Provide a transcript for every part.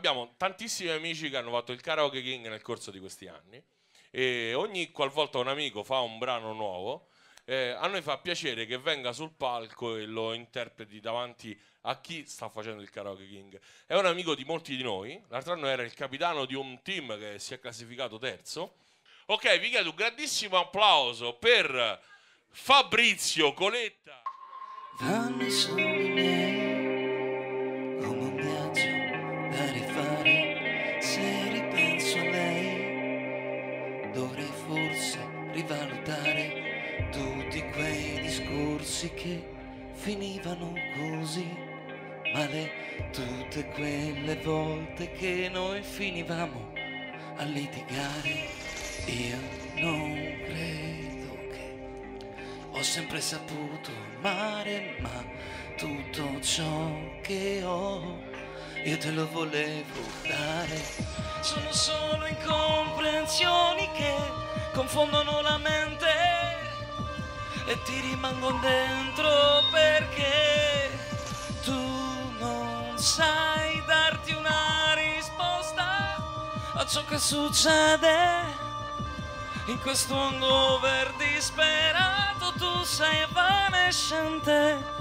abbiamo tantissimi amici che hanno fatto il karaoke king nel corso di questi anni e ogni qualvolta un amico fa un brano nuovo eh, a noi fa piacere che venga sul palco e lo interpreti davanti a chi sta facendo il karaoke king. È un amico di molti di noi, l'altro anno era il capitano di un team che si è classificato terzo. Ok, vi chiedo un grandissimo applauso per Fabrizio Coletta. Dovrei forse rivalutare tutti quei discorsi che finivano così male. Tutte quelle volte che noi finivamo a litigare, io non credo che ho sempre saputo amare, ma tutto ciò che ho io te lo volevo dare. Sono solo incomprensioni che confondono la mente e ti rimangono dentro perché tu non sai darti una risposta a ciò che succede. In questo hangover disperato tu sei evanescente.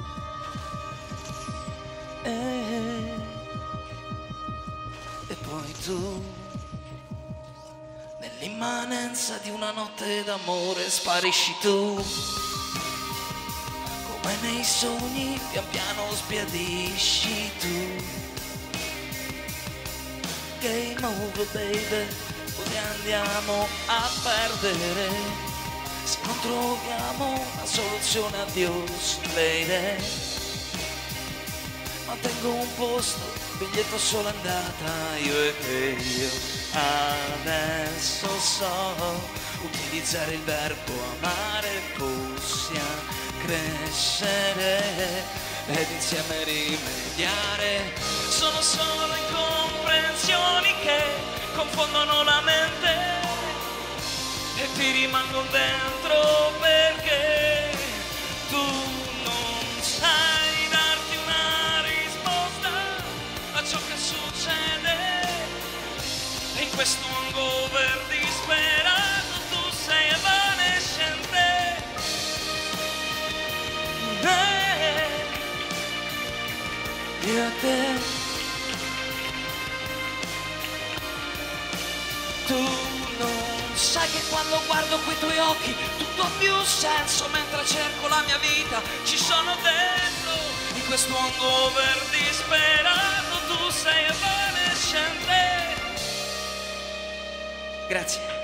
E, e poi tu, nell'immanenza di una notte d'amore, sparisci tu. Come nei sogni pian piano sbiadisci tu. Game over baby, dove andiamo a perdere? Se non troviamo una soluzione adios lady Ma tengo un posto, biglietto solo andata Io e te, io. Adesso so Utilizzare il verbo amare Possiamo crescere Ed insieme rimediare. Sono solo incomprensioni che confondono la mente e ti rimango dentro questo hangover disperato tu sei evanescente. Eh, io a te? Tu non sai che quando guardo quei tuoi occhi tutto ha più senso mentre cerco la mia vita. Ci sono dentro in questo hangover disperato tu sei evanescente grazie